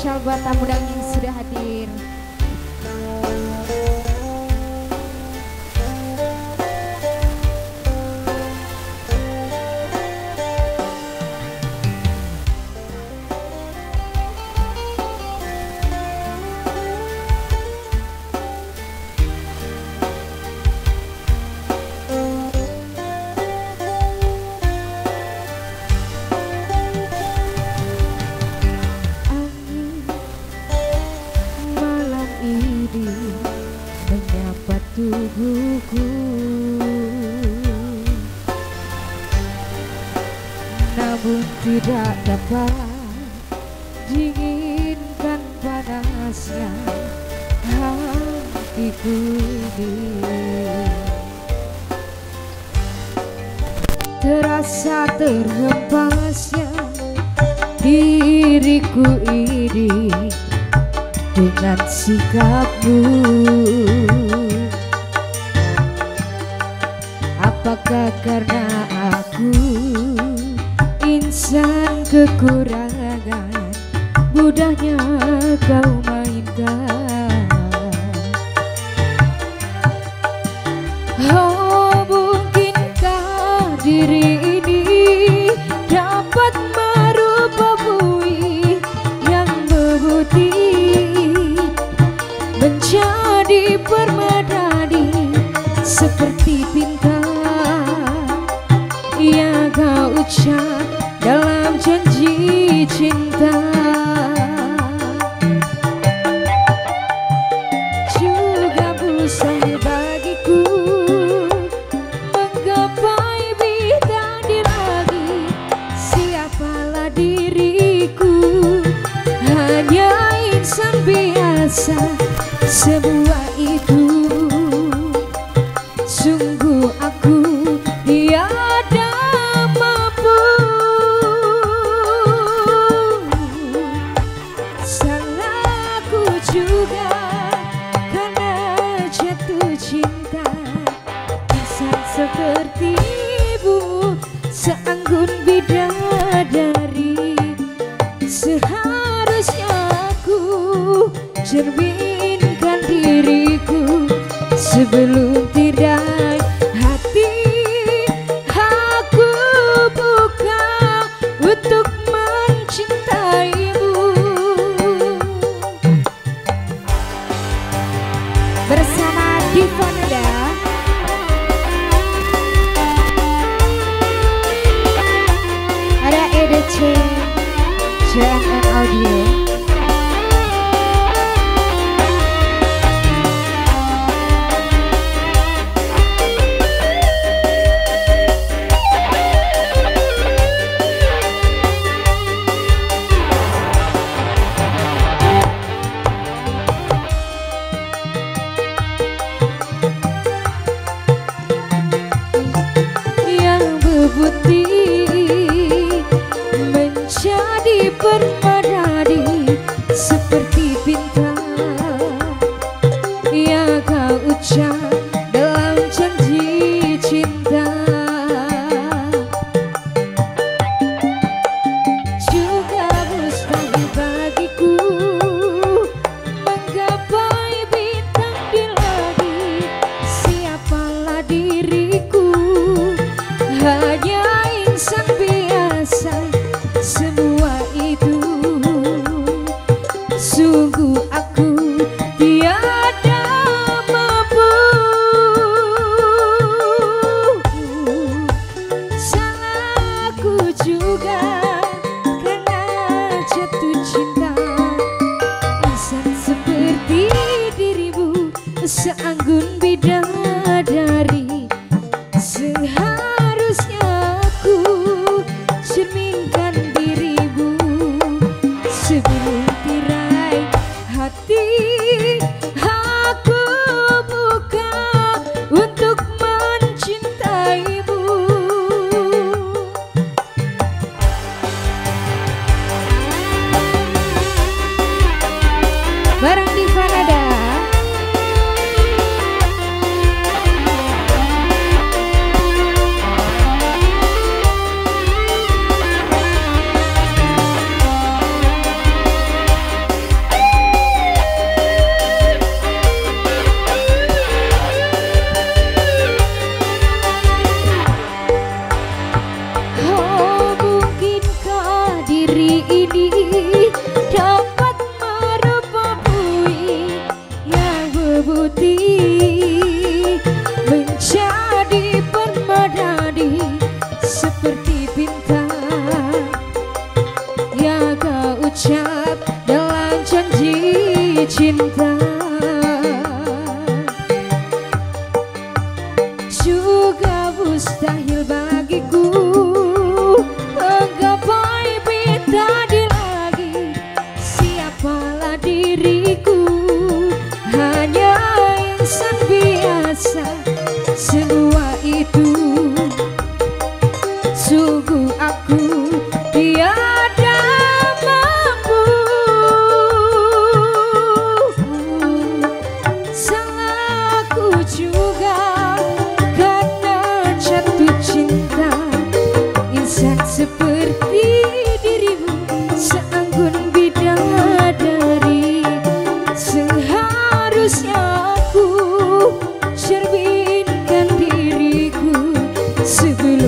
spesial buat tamu yang sudah hadir. Tubuhku. Namun tidak dapat dinginkan panasnya hatiku ini. Terasa terhempasnya diriku ini dengan sikapmu Karena aku insan kekurangan Mudahnya kau mainkan cinta. Juga mustahil bagiku. Menggapai bintang di langit siapalah diriku? Hanya insan biasa. Semua itu seperti ibu seanggun bidadari. Seharusnya aku cerminkan diriku sebelum to. cinta. sıkılır